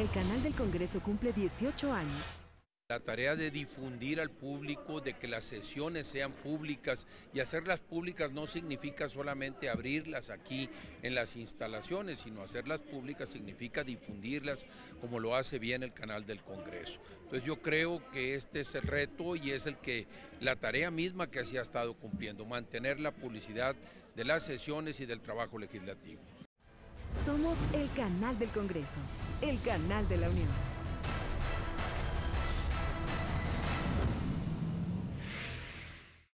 El canal del Congreso cumple 18 años. La tarea de difundir al público, de que las sesiones sean públicas y hacerlas públicas no significa solamente abrirlas aquí en las instalaciones, sino hacerlas públicas significa difundirlas como lo hace bien el canal del Congreso. Entonces yo creo que este es el reto y es el que la tarea misma que se ha estado cumpliendo, mantener la publicidad de las sesiones y del trabajo legislativo. Somos el canal del Congreso, el canal de la Unión.